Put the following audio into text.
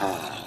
Hey.